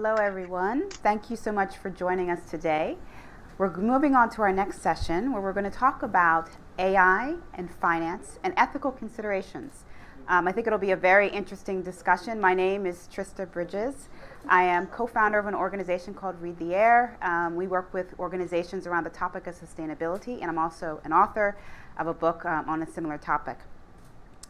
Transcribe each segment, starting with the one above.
Hello, everyone. Thank you so much for joining us today. We're moving on to our next session where we're going to talk about AI and finance and ethical considerations. Um, I think it'll be a very interesting discussion. My name is Trista Bridges. I am co-founder of an organization called Read the Air. Um, we work with organizations around the topic of sustainability, and I'm also an author of a book um, on a similar topic.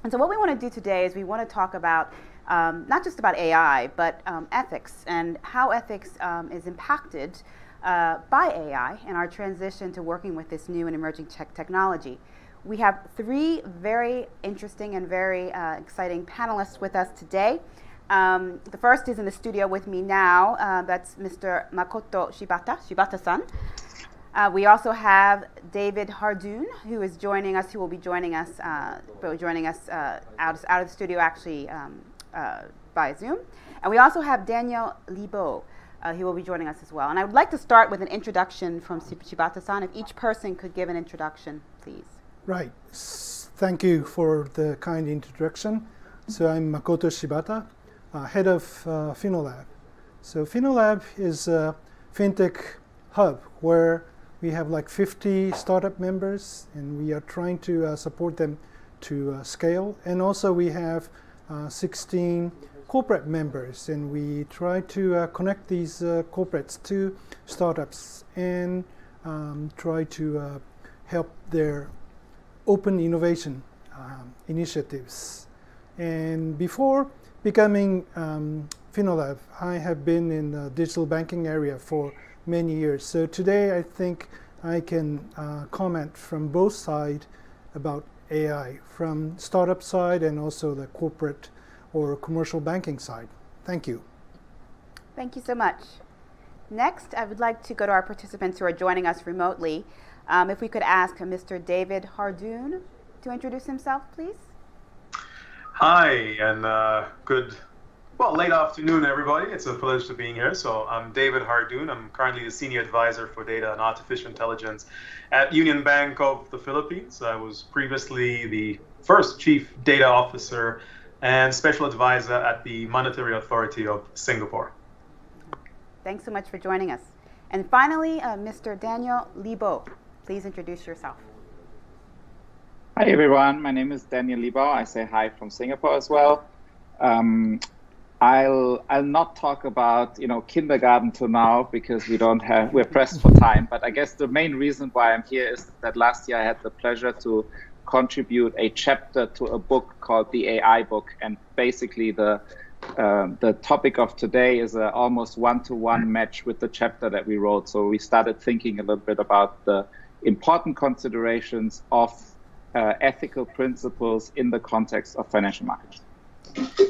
And so what we want to do today is we want to talk about um, not just about AI, but um, ethics and how ethics um, is impacted uh, by AI and our transition to working with this new and emerging tech technology. We have three very interesting and very uh, exciting panelists with us today. Um, the first is in the studio with me now. Uh, that's Mr. Makoto Shibata, Shibata-san. Uh, we also have David Hardoon, who is joining us, who will be joining us, uh, joining us uh, out, out of the studio actually um, uh, by Zoom. And we also have Daniel Liebau, uh, who will be joining us as well. And I would like to start with an introduction from Shibata-san. If each person could give an introduction, please. Right. Thank you for the kind introduction. So I'm Makoto Shibata, uh, head of uh, Finolab. So Finolab is a fintech hub where we have like 50 startup members and we are trying to uh, support them to uh, scale. And also we have 16 corporate members and we try to uh, connect these corporates to startups and um, try to help their open innovation um, initiatives. And before becoming um, Finolab, I have been in the digital banking area for many years. So today I think I can uh, comment from both sides about AI, from startup side and also the corporate or commercial banking side. Thank you. Thank you so much. Next, I would like to go to our participants who are joining us remotely. Um, if we could ask Mr. David Hardoon to introduce himself, please. Hi, and uh, good, well, late afternoon, everybody. It's a pleasure to be here. So I'm David Hardoon. I'm currently the Senior Advisor for Data and Artificial Intelligence at Union Bank of the Philippines. I was previously the first Chief Data Officer and Special Advisor at the Monetary Authority of Singapore. Thanks so much for joining us. And finally, uh, Mr. Daniel Liebau. Please introduce yourself. Hi, everyone. My name is Daniel Liebau. I say hi from Singapore as well. Um, I'll I'll not talk about you know kindergarten to now because we don't have we're pressed for time. But I guess the main reason why I'm here is that last year I had the pleasure to contribute a chapter to a book called the AI book, and basically the uh, the topic of today is a almost one-to-one match with the chapter that we wrote. So we started thinking a little bit about the important considerations of uh, ethical principles in the context of financial markets.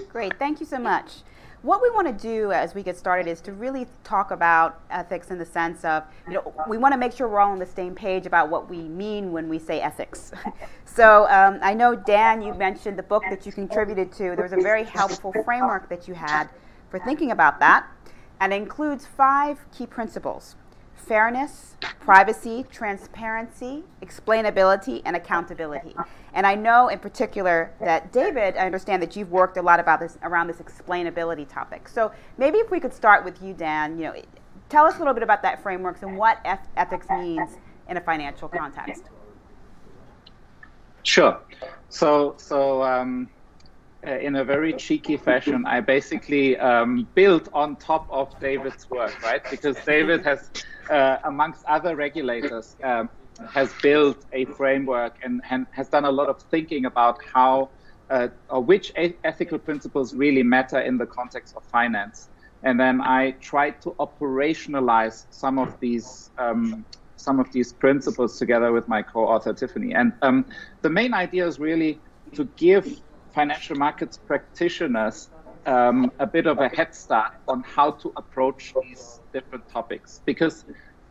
Great, thank you so much. What we want to do as we get started is to really talk about ethics in the sense of, you know, we want to make sure we're all on the same page about what we mean when we say ethics. so um, I know, Dan, you mentioned the book that you contributed to. There was a very helpful framework that you had for thinking about that, and it includes five key principles fairness, privacy, transparency, explainability, and accountability. And I know in particular that David, I understand that you've worked a lot about this around this explainability topic. So maybe if we could start with you, Dan, you know, tell us a little bit about that framework and what ethics means in a financial context. Sure. So, so um, uh, in a very cheeky fashion, I basically um, built on top of David's work, right? Because David has, uh, amongst other regulators, um, has built a framework and, and, has done a lot of thinking about how uh, or which ethical principles really matter in the context of finance. And then I tried to operationalize some of these um, some of these principles together with my co-author Tiffany. And um, the main idea is really to give financial markets practitioners um, a bit of a head start on how to approach these different topics. Because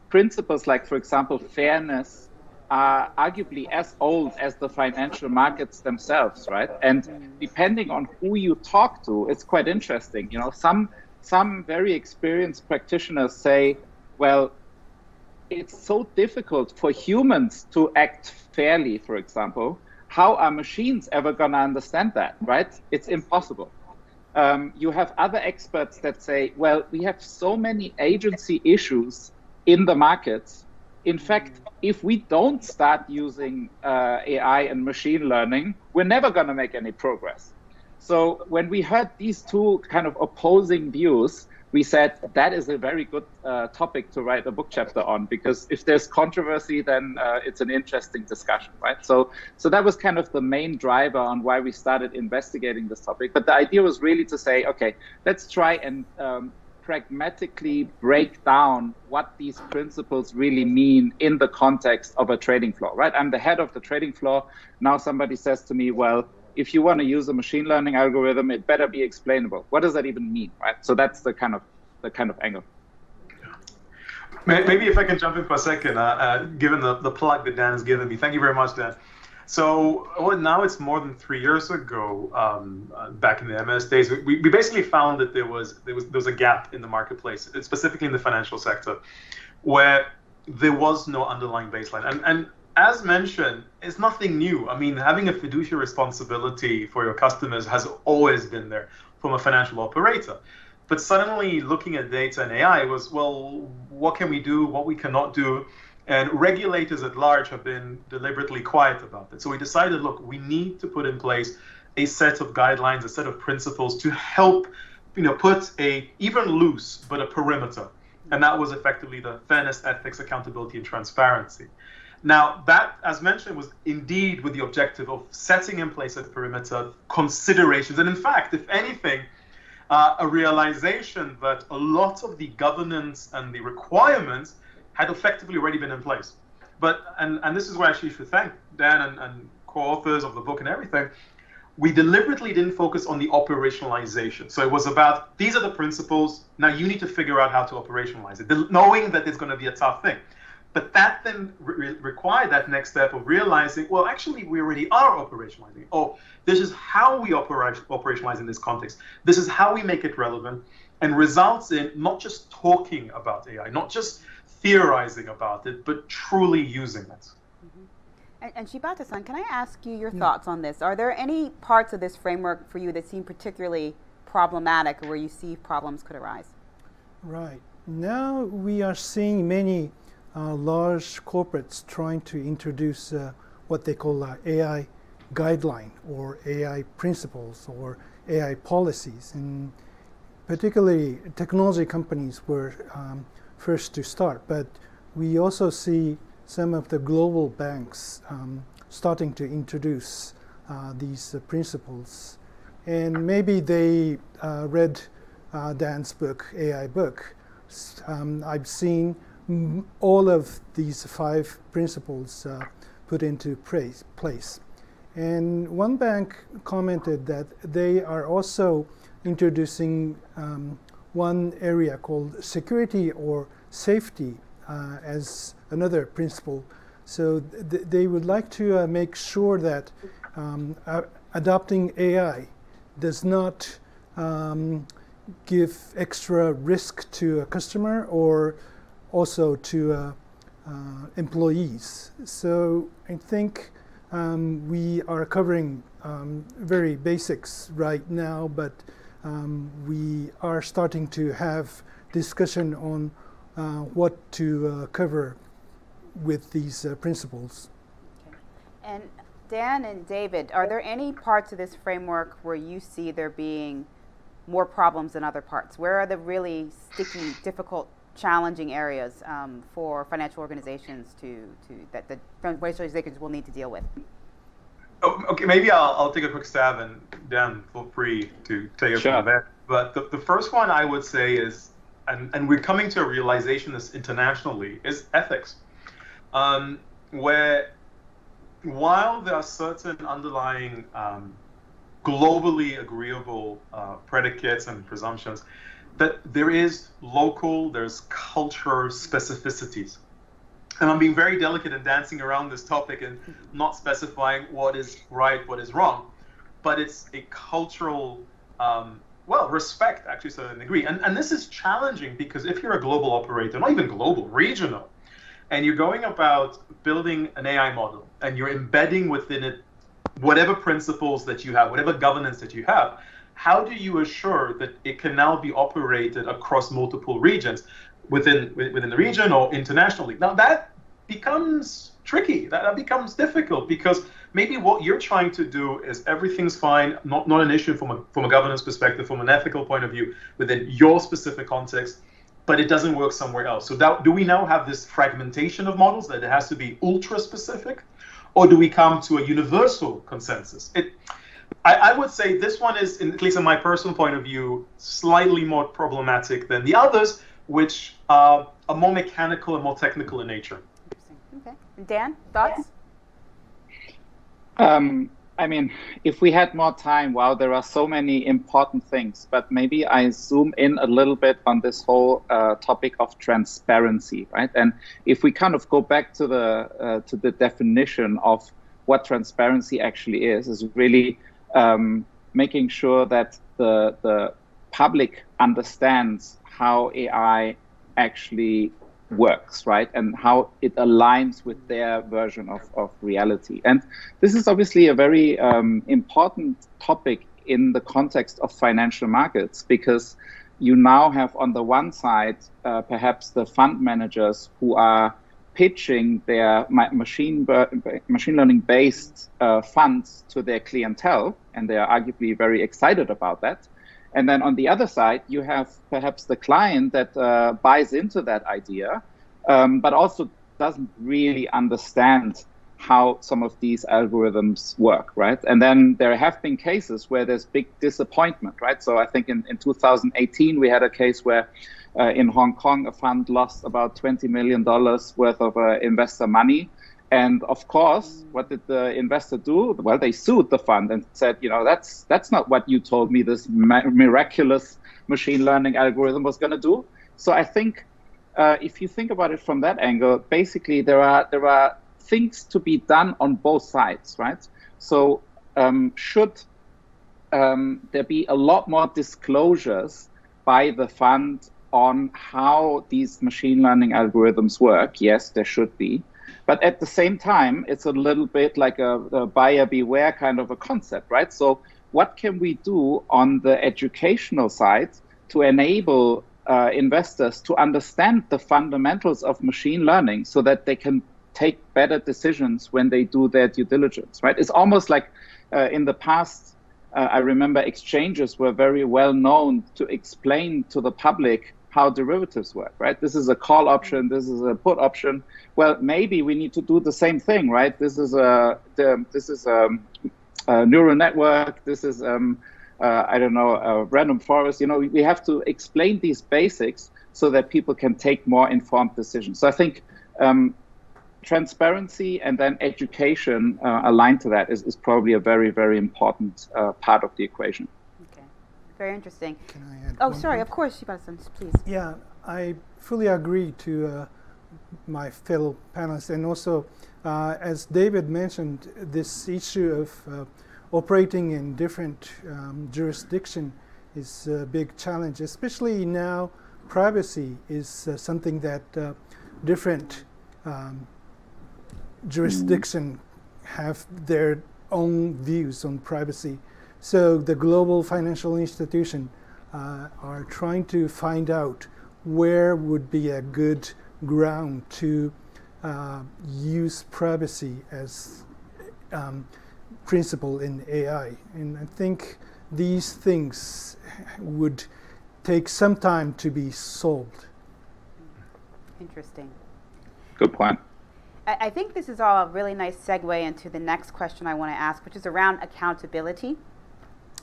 principles like, for example, fairness are arguably as old as the financial markets themselves, right? And depending on who you talk to, it's quite interesting. You know, some some very experienced practitioners say, well, it's so difficult for humans to act fairly, for example, how are machines ever going to understand that, right? It's impossible. um, you have other experts that say, well, we have so many agency issues in the markets. In fact, if we don't start using uh, AI and machine learning, we're never going to make any progress. So when we heard these two kind of opposing views, we said that is a very good uh, topic to write a book chapter on because if there's controversy, then uh, it's an interesting discussion, right? So, so that was kind of the main driver on why we started investigating this topic. But the idea was really to say, okay, let's try and um, pragmatically break down what these principles really mean in the context of a trading floor, right? I'm the head of the trading floor. Now somebody says to me, well, if you want to use a machine learning algorithm, it better be explainable. What does that even mean, right? So that's the kind of the kind of angle. Maybe if I can jump in for a second, uh, uh, given the, the plug that Dan has given me. Thank you very much, Dan. So well, now it's more than three years ago, um, uh, back in the MAS days, we, we basically found that there was, there was there was a gap in the marketplace, specifically in the financial sector, where there was no underlying baseline. And, and as mentioned, it's nothing new. I mean, having a fiduciary responsibility for your customers has always been there from a financial operator. But suddenly looking at data and AI was, well, what can we do, what we cannot do? And regulators at large have been deliberately quiet about it. So we decided, look, we need to put in place a set of guidelines, a set of principles to help, you know, put a even loose but a perimeter. And that was effectively the fairness, ethics, accountability, and transparency. Now, that, as mentioned, was indeed with the objective of setting in place a perimeter considerations. And in fact, if anything, uh, a realization that a lot of the governance and the requirements had effectively already been in place. But, and, and this is where I actually should thank Dan and, and co authors of the book and everything. We deliberately didn't focus on the operationalization. So it was about these are the principles. Now you need to figure out how to operationalize it, knowing that it's going to be a tough thing. But that then re- required that next step of realizing, well, actually, we already are operationalizing. Oh, this is how we operate, operationalize in this context. This is how we make it relevant and results in not just talking about AI, not just theorizing about it, but truly using it. Mm-hmm. And, and Shibata-san, can I ask you your yeah. thoughts on this? Are there any parts of this framework for you that seem particularly problematic or where you see problems could arise? Right. Now we are seeing many uh, large corporates trying to introduce uh, what they call uh, AI guideline or AI principles or AI policies. And particularly technology companies were um, first to start, but we also see some of the global banks um, starting to introduce uh, these uh, principles. And maybe they uh, read Dan's book, AI book. Um, I've seen all of these five principles uh, put into place, place. And one bank commented that they are also introducing um, one area called security or safety uh, as another principle. So th they would like to uh, make sure that um, adopting AI does not um, give extra risk to a customer or also to uh, uh, employees. So I think um, we are covering um, very basics right now, but um, we are starting to have discussion on uh, what to uh, cover with these uh, principles. Okay. And Dan and David, are there any parts of this framework where you see there being more problems than other parts? Where are the really sticky, difficult challenging areas um, for financial organizations to, to that the financial organizations will need to deal with? Oh, okay, maybe I'll, I'll take a quick stab and Dan, feel free to take it sure. from there. But the, the first one I would say is, and, and we're coming to a realization this internationally, is ethics. Um, where while there are certain underlying um, globally agreeable uh, predicates and presumptions, that there is local, there's culture specificities. And I'm being very delicate in dancing around this topic and not specifying what is right, what is wrong. But it's a cultural, um, well, respect actually to a degree. And, and this is challenging because if you're a global operator, not even global, regional, and you're going about building an AI model and you're embedding within it whatever principles that you have, whatever governance that you have, how do you assure that it can now be operated across multiple regions within within the region or internationally? Now that becomes tricky. That, that becomes difficult because maybe what you're trying to do is everything's fine, not not an issue from a from a governance perspective, from an ethical point of view, within your specific context, but it doesn't work somewhere else. So that, do we now have this fragmentation of models that it has to be ultra specific, or do we come to a universal consensus? It I, I, would say this one is, in, at least in my personal point of view, slightly more problematic than the others, which are more mechanical and more technical in nature. Okay. Dan, thoughts? Um, I mean, if we had more time, wow, there are so many important things. But maybe I zoom in a little bit on this whole uh, topic of transparency, right? And if we kind of go back to the uh, to the definition of what transparency actually is, is really um, making sure that the the public understands how AI actually works, right? And how it aligns with their version of, of reality. And this is obviously a very um, important topic in the context of financial markets because you now have on the one side uh, perhaps the fund managers who are pitching their machine machine learning based uh, funds to their clientele and they are arguably very excited about that and then on the other side, you have perhaps the client that uh, buys into that idea, um, but also doesn't really understand how some of these algorithms work, right? And then there have been cases where there's big disappointment, right? So I think in, in 2018, we had a case where in Hong Kong, a fund lost about $20 million worth of uh, investor money and of course, what did the investor do? Well, they sued the fund and said, you know, that's that's not what you told me this miraculous machine learning algorithm was going to do. So I think uh, if you think about it from that angle, basically there are there are things to be done on both sides, right? So um, should um, there be a lot more disclosures by the fund on how these machine learning algorithms work? Yes, there should be. But at the same time, it's a little bit like a, a buyer beware kind of a concept, right? So, what can we do on the educational side to enable uh, investors to understand the fundamentals of machine learning so that they can take better decisions when they do their due diligence, right? It's almost like uh, in the past, uh, I remember exchanges were very well known to explain to the public how derivatives work, right? This is a call option, this is a put option. Well, maybe we need to do the same thing, right? This is a this is a, a, neural network. This is um, uh, I don't know a random forest. You know, we have to explain these basics so that people can take more informed decisions. So I think um, transparency and then education uh, aligned to that is, is probably a very very important uh, part of the equation. Very interesting. Can I add Oh, sorry. Of course, Shibata-san, please. Yeah, I fully agree to uh, my fellow panelists, and also, uh, as David mentioned, this issue of uh, operating in different um, jurisdiction is a big challenge, especially now. Privacy is uh, something that uh, different um, jurisdiction have their own views on privacy so the global financial institution uh, are trying to find out where would be a good ground to uh, use privacy as um, principle in AI. And I think these things would take some time to be solved. Interesting. Good point. I think this is all a really nice segue into the next question I want to ask, which is around accountability.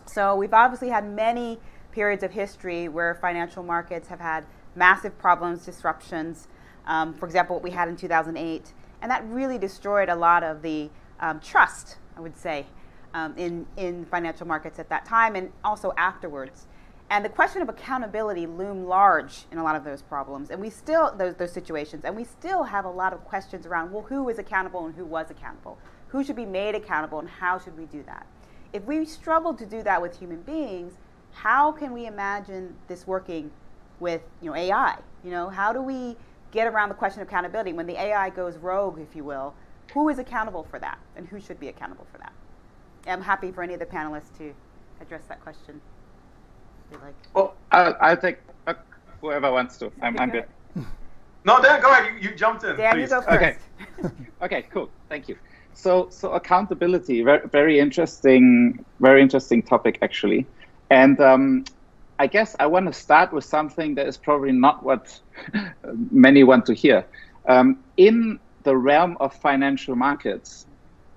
So we've obviously had many periods of history where financial markets have had massive problems, disruptions. Um, for example, what we had in 2008, and that really destroyed a lot of the um, trust, I would say, um, in in financial markets at that time and also afterwards. And the question of accountability loomed large in a lot of those problems, and we still those those situations, and we still have a lot of questions around well, who is accountable and who was accountable, who should be made accountable, and how should we do that? If we struggle to do that with human beings, how can we imagine this working with you know AI? You know, how do we get around the question of accountability when the AI goes rogue, if you will? Who is accountable for that, and who should be accountable for that? I'm happy for any of the panelists to address that question. Like... Well, I'll, I'll take uh, whoever wants to. I'm, I'm good. No, Dan, go ahead. You, you jumped in. Dan, please. you go first. Okay. okay, cool. Thank you. So, so accountability, very, very interesting, very interesting topic actually. And um, I guess I want to start with something that is probably not what many want to hear. Um, in the realm of financial markets,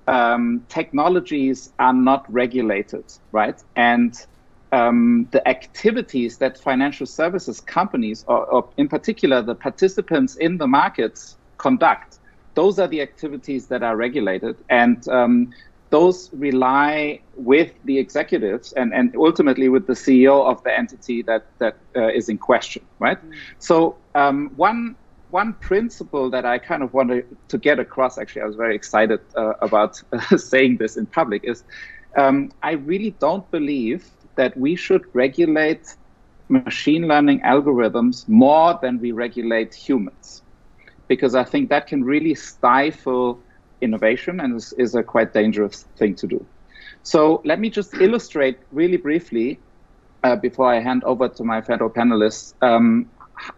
um, technologies are not regulated, right? And um, the activities that financial services companies, or, or, in particular the participants in the markets, conduct, those are the activities that are regulated. And um, those rely with the executives and, and ultimately with the CEO of the entity that, that uh, is in question, right? Mm. So um, one one principle that I kind of wanted to get across, actually, I was very excited uh, about uh, saying this in public, is um, I really don't believe that we should regulate machine learning algorithms more than we regulate humans, because I think that can really stifle innovation and is, is a quite dangerous thing to do. So let me just illustrate really briefly uh, before I hand over to my fellow panelists um,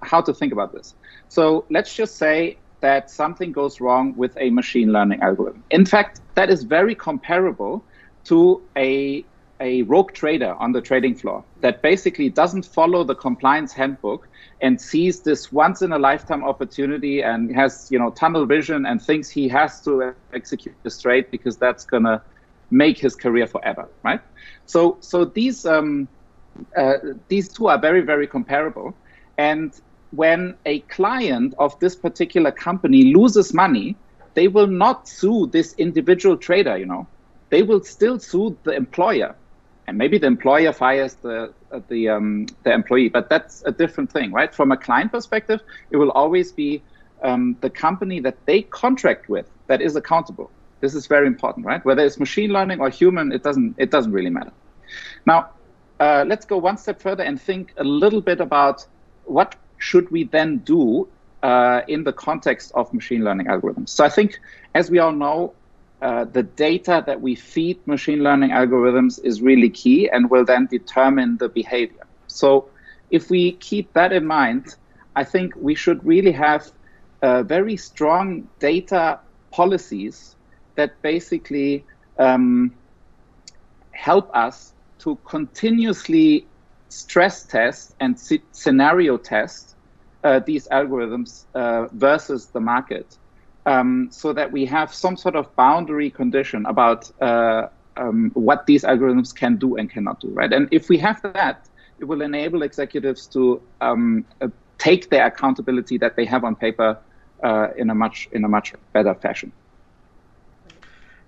how to think about this. So let's just say that something goes wrong with a machine learning algorithm. In fact, that is very comparable to a, a rogue trader on the trading floor that basically doesn't follow the compliance handbook and sees this once in a lifetime opportunity and has you know tunnel vision and thinks he has to execute the trade because that's gonna make his career forever, right? So so these um, uh, these two are very very comparable, and when a client of this particular company loses money, they will not sue this individual trader. You know, they will still sue the employer and maybe the employer fires the uh, the um, the employee, but that's a different thing, right? From a client perspective, it will always be um, the company that they contract with that is accountable. This is very important, right? Whether it's machine learning or human, it doesn't it doesn't really matter. Now, uh, let's go one step further and think a little bit about what should we then do uh, in the context of machine learning algorithms. So I think, as we all know, uh, the data that we feed machine learning algorithms is really key and will then determine the behavior. So if we keep that in mind, I think we should really have uh, very strong data policies that basically um, help us to continuously stress test and scenario test uh, these algorithms uh, versus the market um, so that we have some sort of boundary condition about uh, um, what these algorithms can do and cannot do, right? And if we have that, it will enable executives to um, uh, take their accountability that they have on paper uh, in a much in a much better fashion.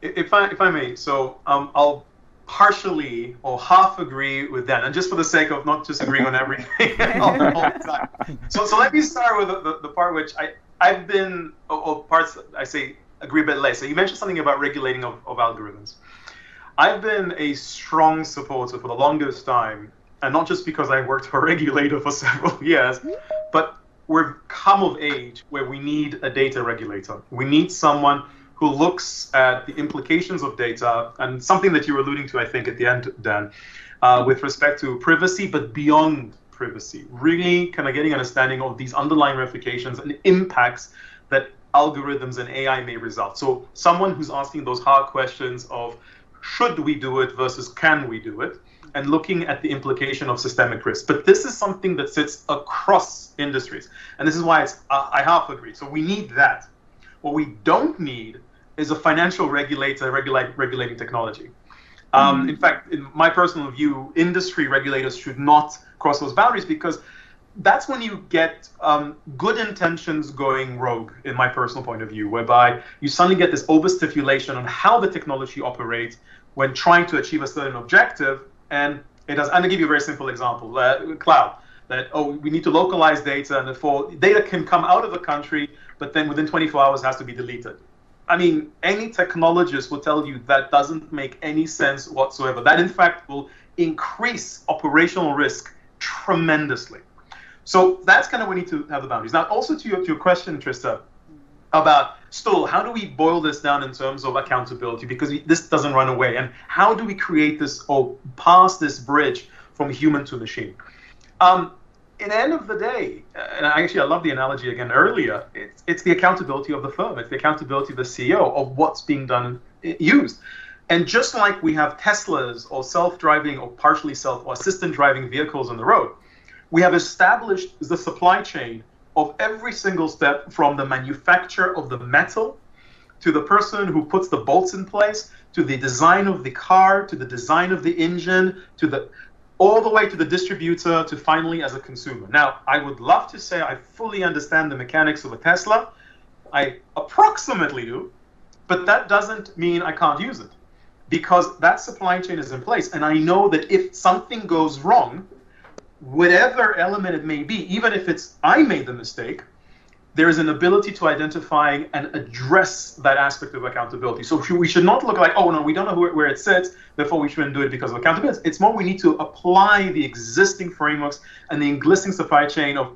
If I if I may, so um, I'll partially or half agree with that, and just for the sake of not just agreeing on everything all, all. So so let me start with the, the, the part which I I've been, oh, oh, parts I say agree a bit less. So you mentioned something about regulating of, of algorithms. I've been a strong supporter for the longest time, and not just because I worked for a regulator for several years, but we've come of age where we need a data regulator. We need someone who looks at the implications of data and something that you were alluding to, I think, at the end, Dan, uh, with respect to privacy, but beyond privacy, really kind of getting an understanding of these underlying ramifications and impacts that algorithms and AI may result. So someone who's asking those hard questions of should we do it versus can we do it, and looking at the implication of systemic risk. But this is something that sits across industries, and this is why it's uh, I half agree. So we need that. What we don't need is a financial regulator regulating technology. Um, mm-hmm. In fact, in my personal view, industry regulators should not cross those boundaries because that's when you get um, good intentions going rogue, in my personal point of view, whereby you suddenly get this overstipulation on how the technology operates when trying to achieve a certain objective. And it does. Going to give you a very simple example: uh, cloud. That oh, we need to localize data, and therefore data can come out of a country, but then within 24 hours has to be deleted. I mean, any technologist will tell you that doesn't make any sense whatsoever. That, in fact, will increase operational risk tremendously. So that's kind of we need to have the boundaries. Now, also to your, to your question, Trista, about still how do we boil this down in terms of accountability because this doesn't run away and how do we create this or pass this bridge from human to machine. Um, in the end of the day, uh, and actually I love the analogy again earlier, it's, it's the accountability of the firm, it's the accountability of the CEO of what's being done uh, used. And just like we have Teslas or self-driving or partially self or assistant driving vehicles on the road, we have established the supply chain of every single step from the manufacture of the metal to the person who puts the bolts in place to the design of the car to the design of the engine to the all the way to the distributor to finally as a consumer. Now, I would love to say I fully understand the mechanics of a Tesla. I approximately do, but that doesn't mean I can't use it because that supply chain is in place. And I know that if something goes wrong, whatever element it may be, even if it's I made the mistake, there is an ability to identify and address that aspect of accountability. So we should not look like, oh no, we don't know where, it sits, therefore we shouldn't do it because of accountability. It's more we need to apply the existing frameworks and the existing supply chain of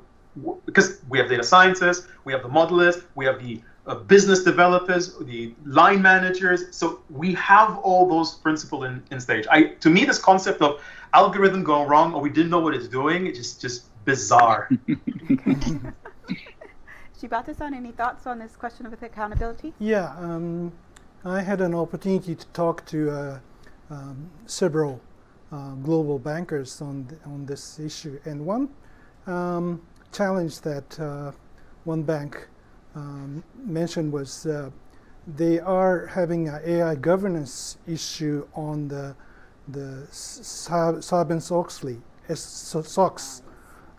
because we have data scientists, we have the modelers, we have the uh, business developers, the line managers. So we have all those principles in, in stage. I to me this concept of algorithm going wrong or we didn't know what it's doing, it's just just bizarre. Shibata-san, any thoughts on this question of accountability? Yeah, um, I had an opportunity to talk to uh, um, several uh, global bankers on th on this issue, and one um, challenge that uh, one bank um, mentioned was uh, they are having an AI governance issue on the the Sarbanes-Oxley, SOX.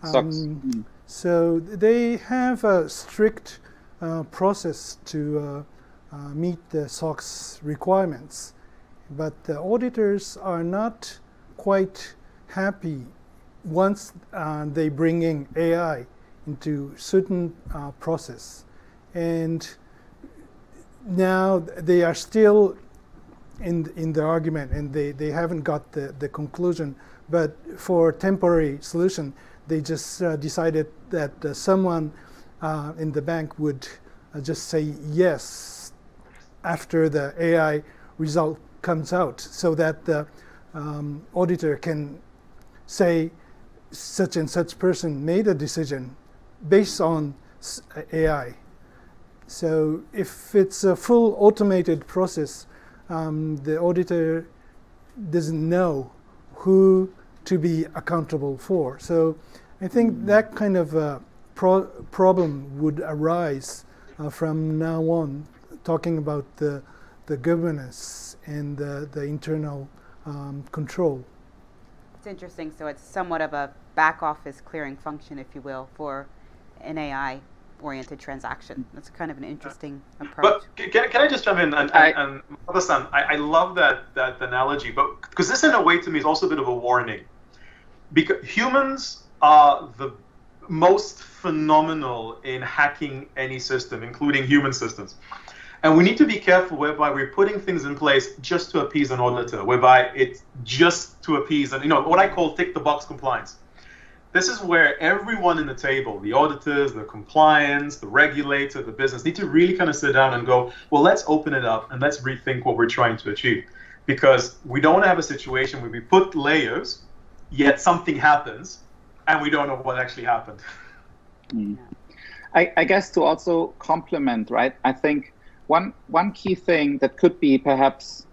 Um, mm. So they have a strict uh, process to uh, uh, meet the SOX requirements, but the auditors are not quite happy once uh, they bring in AI into certain process. And now they are still in, in the argument and they, they haven't got the, the conclusion. But for temporary solution, they just uh, decided that uh, someone uh, in the bank would uh, just say yes after the AI result comes out so that the um, auditor can say such and such person made a decision based on AI. So if it's a full automated process, um, the auditor doesn't know who to be accountable for. So I think that kind of uh, pro problem would arise uh, from now on, talking about the, the governance and the, the internal um, control. It's interesting. So it's somewhat of a back office clearing function, if you will, for an AI oriented transaction. That's kind of an interesting approach. But can, can I just jump in and, and, and I, I love that that analogy, but because this in a way to me is also a bit of a warning because humans are the most phenomenal in hacking any system, including human systems. And we need to be careful whereby we're putting things in place just to appease an auditor, whereby it's just to appease, and you know, what I call tick the box compliance. This is where everyone in the table, the auditors, the compliance, the regulator, the business, need to really kind of sit down and go, well, let's open it up and let's rethink what we're trying to achieve. Because we don't want to have a situation where we put layers yet something happens and we don't know what actually happened. Mm. I, I, guess to also complement, right? I think one one key thing that could be perhaps,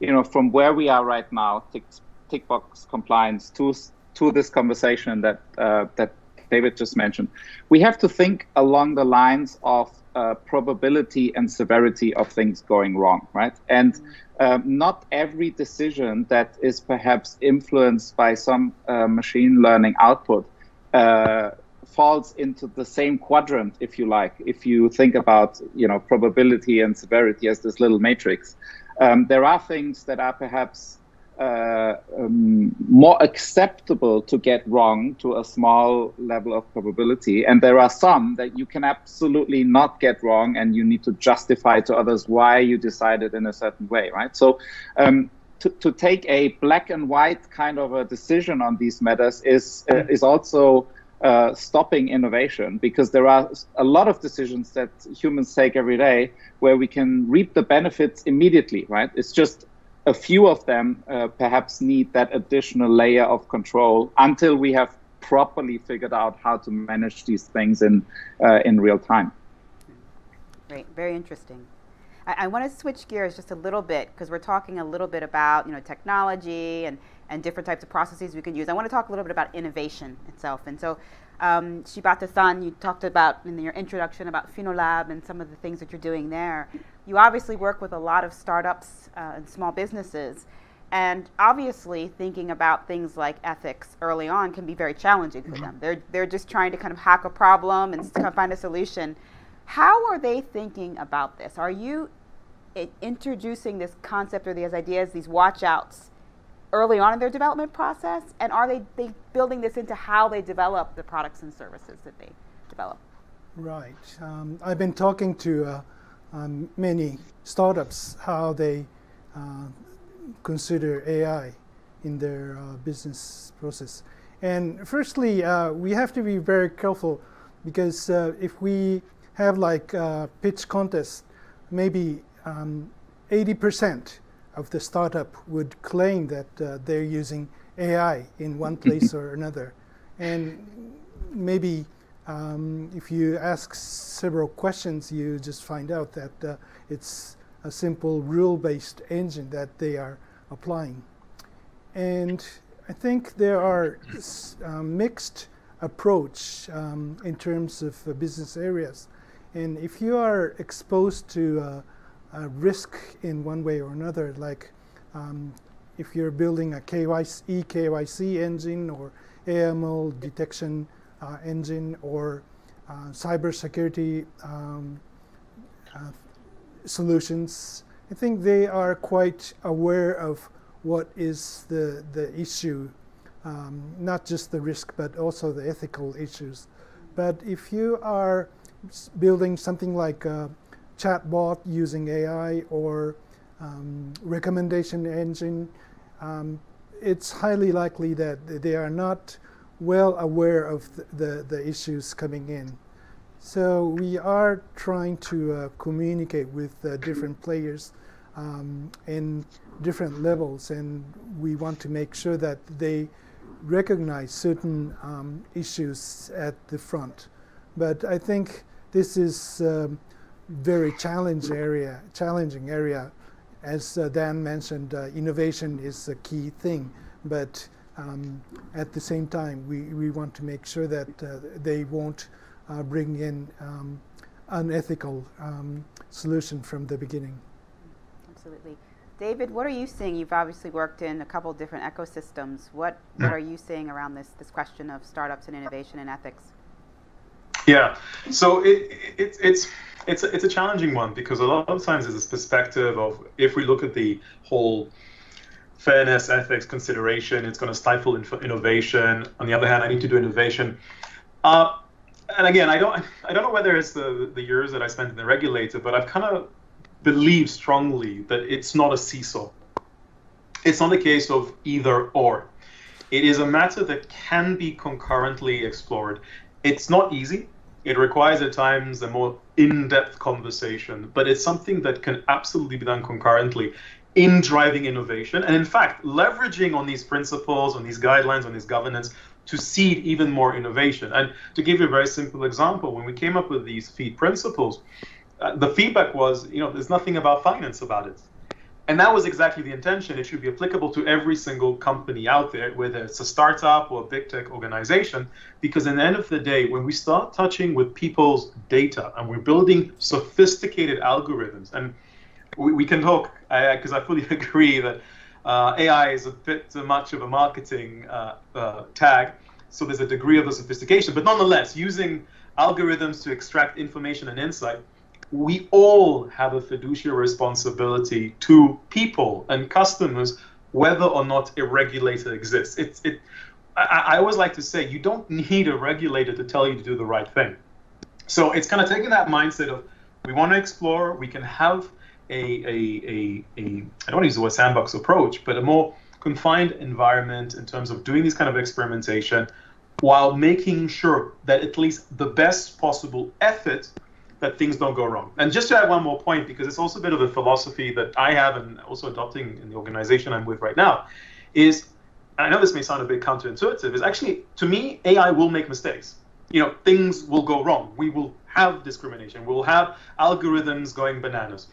you know, from where we are right now, tick, tick box compliance to to this conversation that uh, that David just mentioned, we have to think along the lines of uh, probability and severity of things going wrong, right? And mm-hmm um, not every decision that is perhaps influenced by some uh, machine learning output uh, falls into the same quadrant, if you like. If you think about, you know, probability and severity as this little matrix, um, there are things that are perhaps uh, um, more acceptable to get wrong to a small level of probability. And there are some that you can absolutely not get wrong, and you need to justify to others why you decided in a certain way, right? So, um, to, to take a black and white kind of a decision on these matters is uh, is also uh, stopping innovation because there are a lot of decisions that humans take every day where we can reap the benefits immediately, right? It's just a few of them uh, perhaps need that additional layer of control until we have properly figured out how to manage these things in uh, in real time. Great, very interesting. I, I want to switch gears just a little bit because we're talking a little bit about you know technology and and different types of processes we can use. I want to talk a little bit about innovation itself. And so, um, Shibata-san, you talked about in your introduction about FinoLab and some of the things that you're doing there. You obviously work with a lot of startups uh, and small businesses. And obviously, thinking about things like ethics early on can be very challenging for them. They're, they're just trying to kind of hack a problem and find a solution. How are they thinking about this? Are you introducing this concept or these ideas, these watch outs, early on in their development process? And are they, they building this into how they develop the products and services that they develop? Right. Um, I've been talking to uh, um, many startups how they uh, consider AI in their uh, business process. And firstly, uh, we have to be very careful because uh, if we have like pitch contest, maybe um, 80% of the startup would claim that uh, they're using AI in one place or another. And maybe um, if you ask several questions, you just find out that uh, it's a simple rule-based engine that they are applying. And I think there are uh, mixed approach um, in terms of uh, business areas. And if you are exposed to uh, a risk in one way or another, like um, if you're building a KYC, eKYC engine or AML detection engine or uh, cybersecurity um, uh, solutions, I think they are quite aware of what is the, the issue, um, not just the risk, but also the ethical issues. But if you are building something like a chatbot using AI or um, recommendation engine, um, it's highly likely that they are not well aware of the, the, the issues coming in. So we are trying to uh, communicate with uh, different players um, in different levels, and we want to make sure that they recognize certain um, issues at the front. But I think this is um, very challenge area, challenging area. As uh, Dan mentioned, uh, innovation is a key thing, but um, at the same time, we, we want to make sure that uh, they won't uh, bring in um, unethical um, solution from the beginning. Absolutely. David, what are you seeing? You've obviously worked in a couple different ecosystems. What, what are you seeing around this, this question of startups and innovation and ethics? Yeah, so it, it, it's it's a, it's a challenging one because a lot of times there's this perspective of if we look at the whole fairness, ethics consideration, it's going to stifle innovation. On the other hand, I need to do innovation. Uh, and again, I don't I don't know whether it's the the years that I spent in the regulator, but I've kind of believed strongly that it's not a seesaw. It's not a case of either or. It is a matter that can be concurrently explored. It's not easy. It requires at times a more in-depth conversation, but it's something that can absolutely be done concurrently in driving innovation and in fact leveraging on these principles on these guidelines on this governance to seed even more innovation and to give you a very simple example when we came up with these FEAT principles uh, the feedback was you know there's nothing about finance about it and that was exactly the intention. It should be applicable to every single company out there, whether it's a startup or a big tech organization, because in the end of the day, when we start touching with people's data and we're building sophisticated algorithms, and we, we can talk, because I, I, fully agree that uh, AI is a bit too much of a marketing uh, uh, tag, so there's a degree of the sophistication, but nonetheless, using algorithms to extract information and insight we all have a fiduciary responsibility to people and customers, whether or not a regulator exists. It's it. I, I always like to say you don't need a regulator to tell you to do the right thing. So it's kind of taking that mindset of we want to explore, we can have a, a, a, a I don't want to use the word sandbox approach, but a more confined environment in terms of doing this kind of experimentation while making sure that at least the best possible effort that things don't go wrong. And just to add one more point, because it's also a bit of a philosophy that I have and also adopting in the organization I'm with right now, is I know this may sound a bit counterintuitive, is actually to me, AI will make mistakes. You know, things will go wrong. We will have discrimination. We will have algorithms going bananas.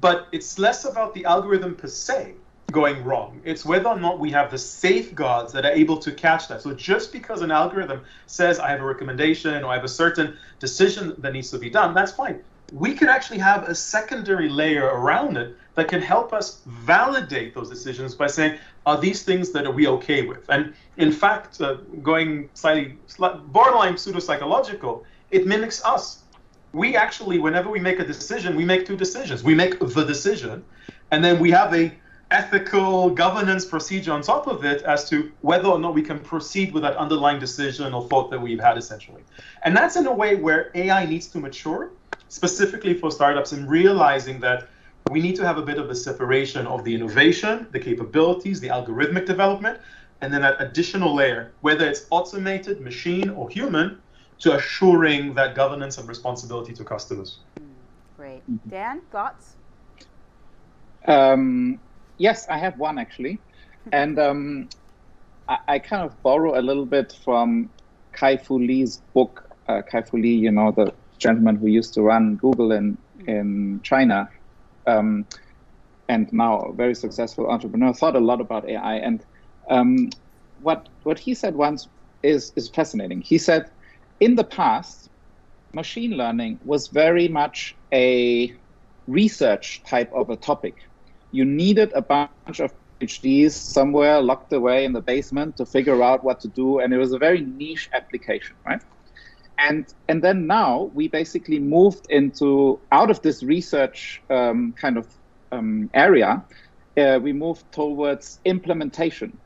But it's less about the algorithm per se going wrong. It's whether or not we have the safeguards that are able to catch that. So just because an algorithm says I have a recommendation or I have a certain decision that needs to be done, that's fine. We can actually have a secondary layer around it that can help us validate those decisions by saying, are these things that are we okay with? And in fact, uh, going slightly borderline pseudo-psychological, it mimics us. We actually, whenever we make a decision, we make two decisions. We make the decision, and then we have a ethical governance procedure on top of it as to whether or not we can proceed with that underlying decision or thought that we've had essentially. And that's in a way where AI needs to mature, specifically for startups, in realizing that we need to have a bit of a separation of the innovation, the capabilities, the algorithmic development, and then that additional layer, whether it's automated, machine, or human, to assuring that governance and responsibility to customers. Great. Dan, thoughts? Um, Yes, I have one actually, and um, I, I, kind of borrow a little bit from Kai-Fu Lee's book. Uh, Kai-Fu Lee, you know, the gentleman who used to run Google in in China, um, and now a very successful entrepreneur, thought a lot about AI. And um, what what he said once is is fascinating. He said, in the past, machine learning was very much a research type of a topic you needed a bunch of PhDs somewhere locked away in the basement to figure out what to do, and it was a very niche application, right? And and then now we basically moved into out of this research um, kind of um, area, uh, we moved towards implementation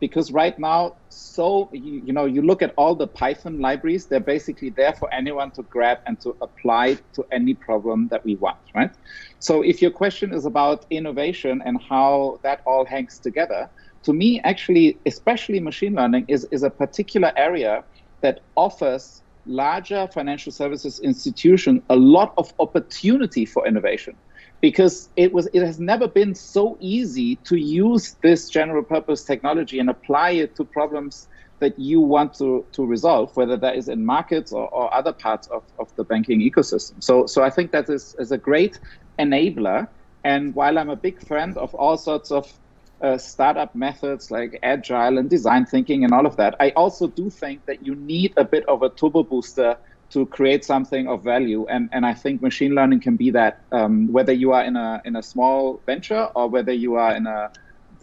because right now so you, you, know you look at all the python libraries they're basically there for anyone to grab and to apply to any problem that we want right? So if your question is about innovation and how that all hangs together to me actually especially machine learning is, is a particular area that offers larger financial services institutions a lot of opportunity for innovation because it was it has never been so easy to use this general purpose technology and apply it to problems that you want to, to resolve, whether that is in markets or, or other parts of, of the banking ecosystem. So, so I think that is, is a great enabler. And while I'm a big friend of all sorts of uh, startup methods like agile and design thinking and all of that, I also do think that you need a bit of a turbo booster to create something of value. And, and I think machine learning can be that, um, whether you are in a, in a small venture or whether you are in a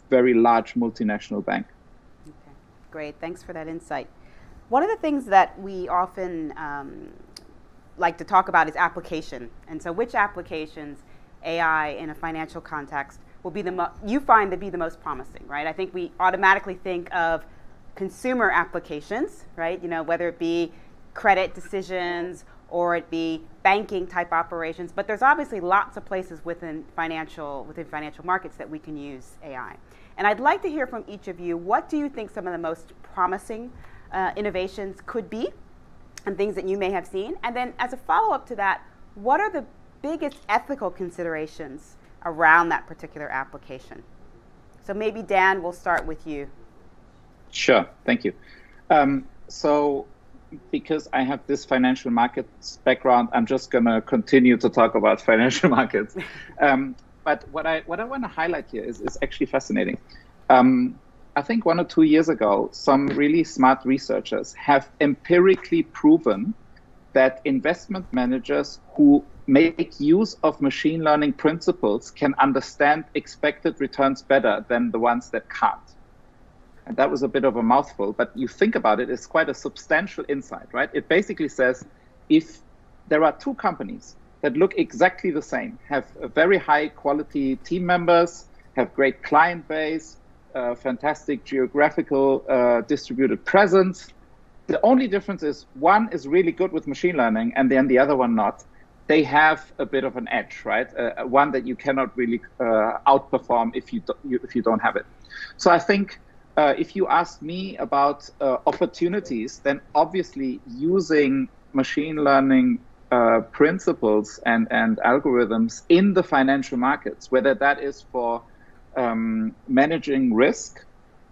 very large multinational bank. Okay, great. Thanks for that insight. One of the things that we often um, like to talk about is application. And so, which applications AI in a financial context will be the mo- you find to be the most promising, right? I think we automatically think of consumer applications, right? You know, whether it be credit decisions or it be banking type operations but there's obviously lots of places within financial within financial markets that we can use ai and i'd like to hear from each of you what do you think some of the most promising uh, innovations could be and things that you may have seen? And then as a follow-up to that what are the biggest ethical considerations around that particular application? So maybe dan we'll start with you. Sure. Thank you. Um, so because I have this financial markets background, I'm just going to continue to talk about financial markets. Um, but what I what I want to highlight here is, is actually fascinating. Um, I think one or two years ago, some really smart researchers have empirically proven that investment managers who make use of machine learning principles can understand expected returns better than the ones that can't. And that was a bit of a mouthful, but you think about it, it's quite a substantial insight, right? It basically says if there are two companies that look exactly the same, have very high quality team members, have great client base, uh, fantastic geographical uh, distributed presence. The only difference is one is really good with machine learning, and then the other one not. They have a bit of an edge, right? Uh, one that you cannot really uh, outperform if you, do, you, if you don't have it. So I think uh, if you ask me about uh, opportunities, then obviously using machine learning uh, principles and, and algorithms in the financial markets, whether that is for um, managing risk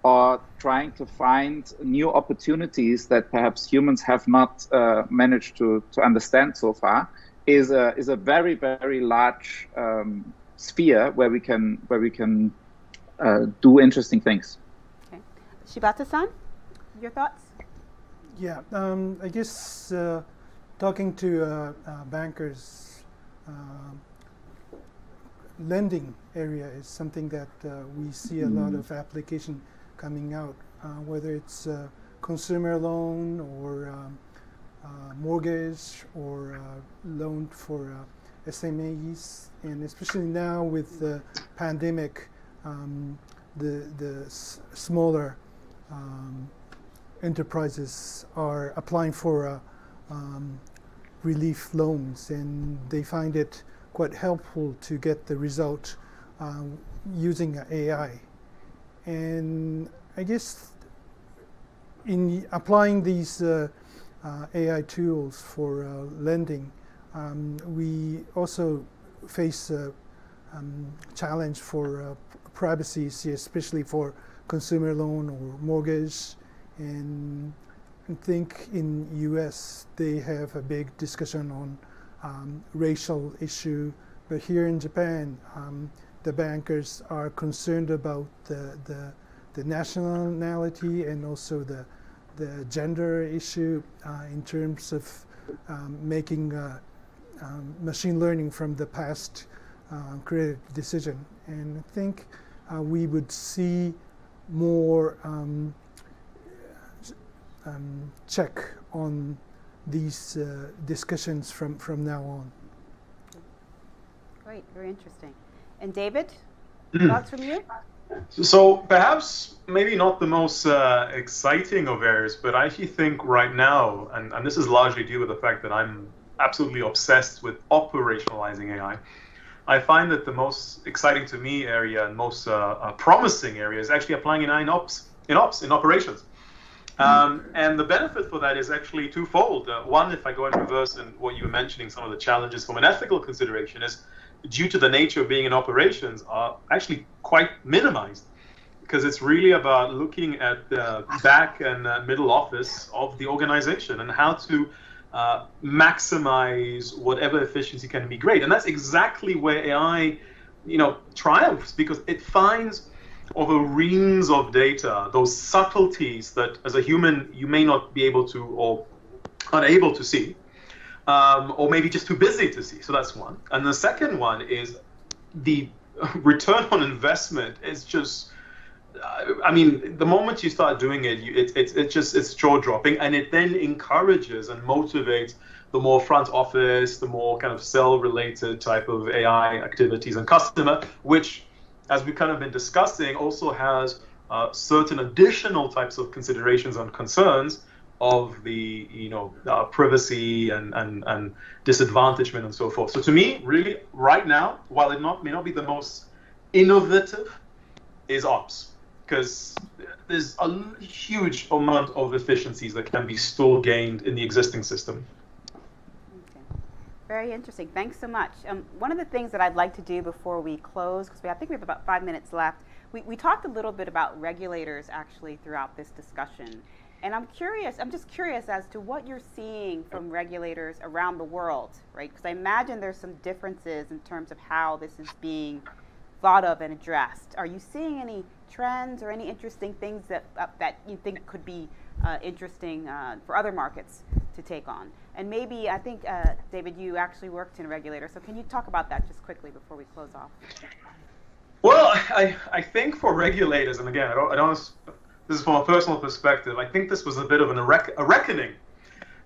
or trying to find new opportunities that perhaps humans have not uh, managed to, to understand so far, is a, is a very, very large um, sphere where we can, where we can uh, do interesting things. Okay. Shibata-san, your thoughts? Yeah, um, I guess uh, talking to uh, uh, bankers, um, lending area is something that uh, we see a mm. lot of application coming out, uh, whether it's consumer loan or um, mortgage or loan for SMEs, and especially now with the pandemic, um, the the smaller um, enterprises are applying for uh, um, relief loans, and they find it quite helpful to get the result uh, using AI. And I guess in applying these uh, uh AI tools for uh, lending, um, we also face a um, challenge for uh, privacy, especially for consumer loan or mortgage and I think in U.S. they have a big discussion on um, racial issue, but here in Japan, um, the bankers are concerned about the, the, the nationality and also the, the gender issue uh, in terms of um, making uh, um, machine learning from the past uh, created decision. And I think uh, we would see more um, um, check on these uh, discussions from, from now on. Great, very interesting. And David, hmm. thoughts from you? So perhaps maybe not the most uh, exciting of areas, but I actually think right now, and, and this is largely due to the fact that I'm absolutely obsessed with operationalizing AI. I find that the most exciting to me area and most uh, uh, promising area is actually applying AI in ops, in ops, in operations. Um, and the benefit for that is actually twofold. Uh, one, if I go in reverse and what you were mentioning, some of the challenges from an ethical consideration is due to the nature of being in operations are actually quite minimized because it's really about looking at the back and uh, middle office of the organization and how to uh, maximize whatever efficiency can be great. And that's exactly where AI, you know, triumphs because it finds over reams of data, those subtleties that as a human you may not be able to or unable to see, um, or maybe just too busy to see. So that's one. And the second one is the return on investment is just. I mean, the moment you start doing it, you, it, it, it just it's jaw dropping, and it then encourages and motivates the more front office, the more kind of sell related type of AI activities and customer, which as we've kind of been discussing, also has uh, certain additional types of considerations and concerns of the you know uh, privacy and, and and disadvantagement and so forth. So to me, really, right now, while it not may not be the most innovative, is ops because there's a huge amount of efficiencies that can be still gained in the existing system. Very interesting. Thanks so much. Um, one of the things that I'd like to do before we close, because we I think we have about five minutes left, we, we talked a little bit about regulators actually throughout this discussion. And I'm curious, I'm just curious as to what you're seeing from regulators around the world, right? Because I imagine there's some differences in terms of how this is being thought of and addressed. Are you seeing any trends or any interesting things that, uh, that you think could be uh, interesting uh, for other markets to take on? And maybe, I think, uh, David, you actually worked in a regulator. So can you talk about that just quickly before we close off? Well, I, I think for regulators, and again, I don't, I don't, this is from a personal perspective, I think this was a bit of an, a, rec- a reckoning.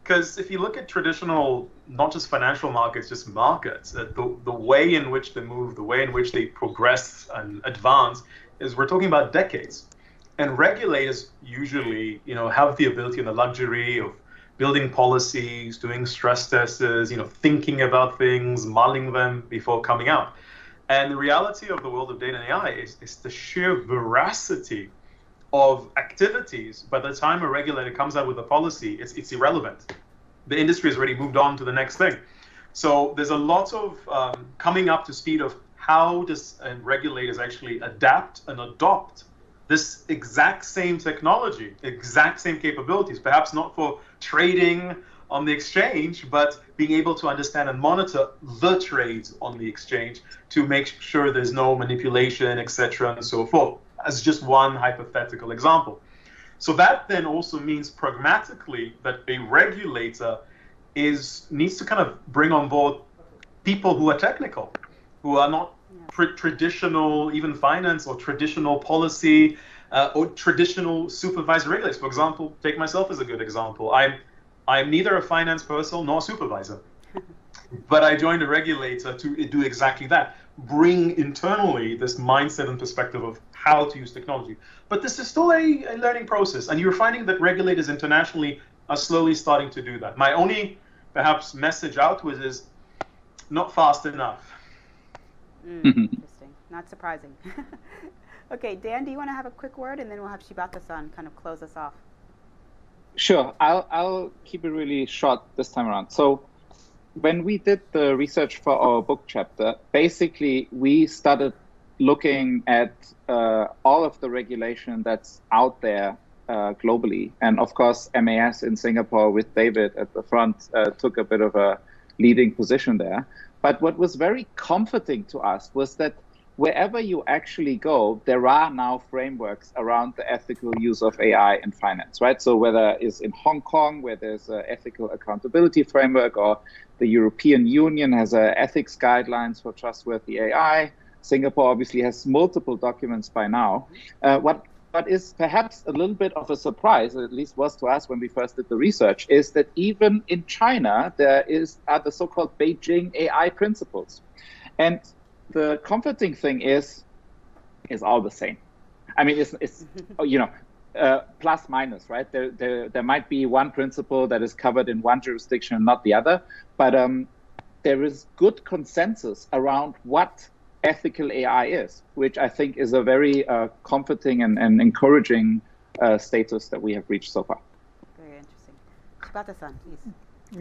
Because if you look at traditional, not just financial markets, just markets, uh, the, the way in which they move, the way in which they progress and advance, is we're talking about decades. And regulators usually, you know, have the ability and the luxury of building policies, doing stress tests, you know, thinking about things, mulling them before coming out. And the reality of the world of data and AI is, is the sheer veracity of activities. By the time a regulator comes out with a policy, it's, it's irrelevant. The industry has already moved on to the next thing. So there's a lot of um, coming up to speed of how does uh, regulators actually adapt and adopt this exact same technology, exact same capabilities, perhaps not for trading on the exchange, but being able to understand and monitor the trades on the exchange to make sure there's no manipulation, etc., and so forth, as just one hypothetical example. So that then also means pragmatically that a regulator is needs to kind of bring on board people who are technical, who are not yeah. traditional, even finance or traditional policy uh, or traditional supervisory regulators. For example, take myself as a good example. I'm I'm neither a finance person nor a supervisor, but I joined a regulator to do exactly that. Bring internally this mindset and perspective of how to use technology. But this is still a, a learning process, and you're finding that regulators internationally are slowly starting to do that. My only perhaps message out outwards is not fast enough. Mm, interesting. Not surprising. okay, Dan, do you want to have a quick word, and then we'll have Shibata-san kind of close us off. Sure. I'll I'll keep it really short this time around. So when we did the research for our book chapter, basically we started looking at uh, all of the regulation that's out there uh, globally. And of course, MAS in Singapore with David at the front uh, took a bit of a leading position there. But what was very comforting to us was that wherever you actually go, there are now frameworks around the ethical use of AI in finance, right? So whether it's in Hong Kong, where there's an ethical accountability framework, or the European Union has a ethics guidelines for trustworthy AI. Singapore obviously has multiple documents by now. Uh, what what is perhaps a little bit of a surprise, at least was to us when we first did the research, is that even in China there is are the so-called Beijing AI principles, and the comforting thing is, is all the same. I mean, it's, it's you know, uh, plus minus, right? There, there, there might be one principle that is covered in one jurisdiction and not the other, but um, there is good consensus around what ethical AI is, which I think is a very uh, comforting and, and encouraging uh, status that we have reached so far. Very interesting. Shibata-san, please.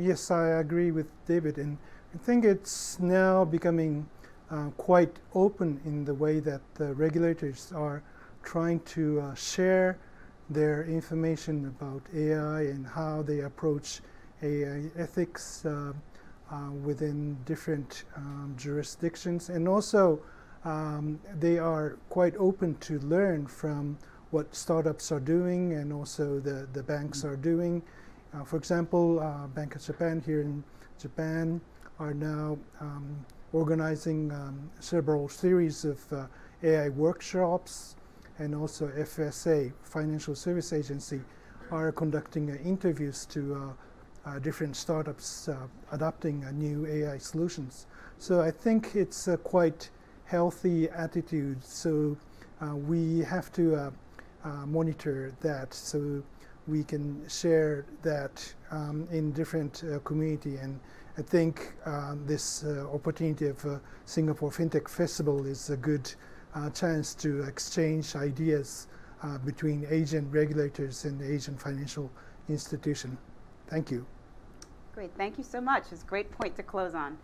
Yes, I agree with David, and I think it's now becoming uh, quite open in the way that the regulators are trying to uh, share their information about AI and how they approach AI ethics uh, uh, within different um, jurisdictions. And also, um, they are quite open to learn from what startups are doing and also the, the banks mm are doing. Uh, for example, uh, Bank of Japan here in Japan are now um, organizing um, several series of uh, AI workshops and also FSA, Financial Service Agency, are conducting uh, interviews to uh, uh, different startups uh, adopting new AI solutions. So I think it's a quite healthy attitude. So we have to monitor that so we can share that um, in different uh, community and I think uh, this uh, opportunity of Singapore FinTech Festival is a good chance to exchange ideas between Asian regulators and Asian financial institution. Thank you. Great, thank you so much. It's a great point to close on.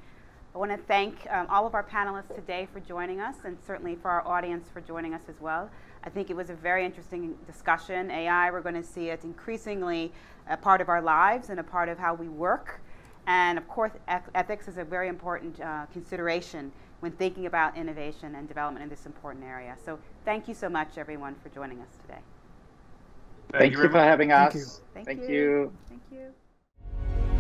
I want to thank um, all of our panelists today for joining us and certainly for our audience for joining us as well. I think it was a very interesting discussion. AI, we're going to see it increasingly a part of our lives and a part of how we work. And of course, ethics is a very important uh, consideration when thinking about innovation and development in this important area. So thank you so much, everyone, for joining us today. Thank, thank you for having us. Thank you. Thank, thank you. you. Thank you.